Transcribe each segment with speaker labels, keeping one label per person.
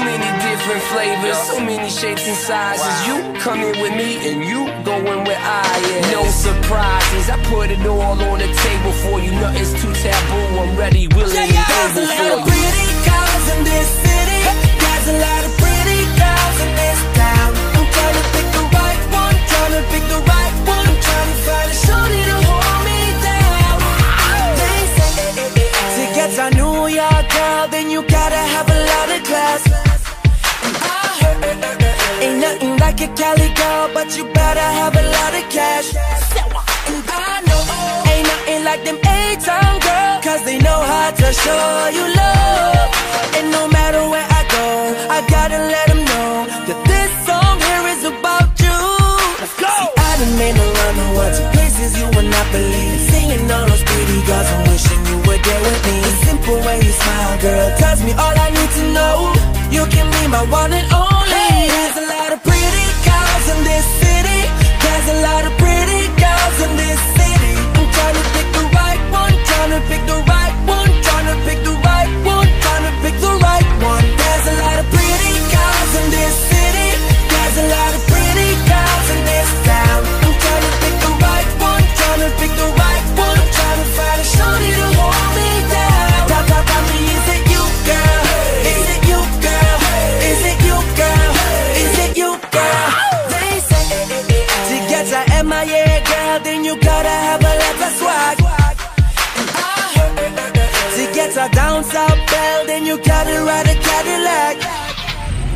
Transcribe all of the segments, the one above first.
Speaker 1: many different flavors, so many shapes and sizes. You come in with me and you go in where I am. No surprises, I put it all on the table for you. Nothing's too taboo. I'm ready, willing, and
Speaker 2: There's a
Speaker 1: able
Speaker 2: lot
Speaker 1: for
Speaker 2: of
Speaker 1: you.
Speaker 2: pretty girls in this city. There's a lot of pretty girls in this town. I'm trying to pick the right one, trying to pick the right one. I'm trying to find a shorty to hold me down. Ah! They say to get to New York, girl, then you gotta have ain't nothing like a Cali girl, but you better have a lot of cash. And I know ain't nothing like them A-town girls, cause they know how to show you love. And no matter where I go, I gotta let them know that this song here is about you. Let's go! See, I done been around the world to places you would not believe. Seeing all those pretty girls, I'm wishing you were there with me. The simple way you smile, girl, tells me all I need to know. You can be my one and only. To MIA, girl, then you gotta have a lot of swag. To get to down south bell, then you gotta ride a Cadillac.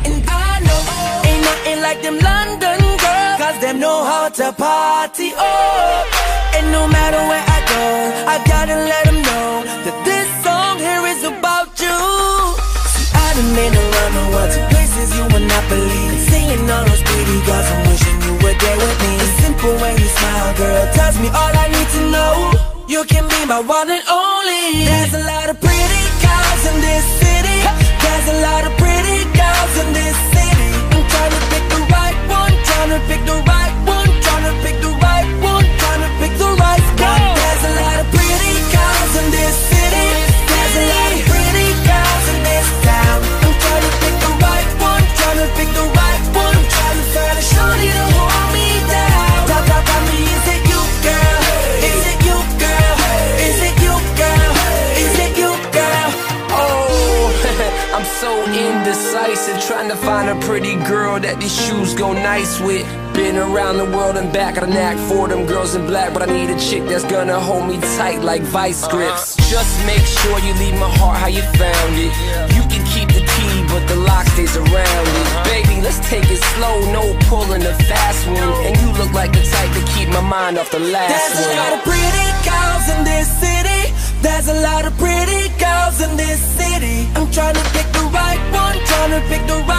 Speaker 2: And I know ain't nothing like them London girls, cause them know how to party. Oh, and no matter where I go, I gotta let them know that this song here is about you. See, I done been around the world to places you would not believe. Seeing all those pretty girls, You can be my one and only. There's a lot of pretty girls in this city. There's a lot of
Speaker 1: indecisive, trying to find a pretty girl that these shoes go nice with. Been around the world and back, got a knack for them girls in black, but I need a chick that's gonna hold me tight like vice uh-huh. grips. Just make sure you leave my heart how you found it. You can keep the key, but the lock stays around it. Uh-huh. Baby, let's take it slow, no pulling the fast one. And you look like the type to keep my mind off the last
Speaker 2: There's a lot of pretty girls in this city. There's a lot of pretty girls in this city. I'm trying to pick right to pick the